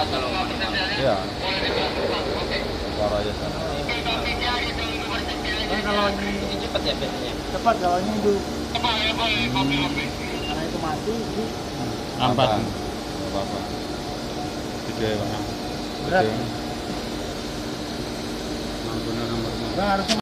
cepat kalau Iya. Suara aja sana. Kan kalau ini cepat ya biasanya. cepat kalau ini hidup. Karena itu mati, itu Lambat. Nggak apa-apa. Gede bang. berat. Gede. Nah, nomor Bang harusnya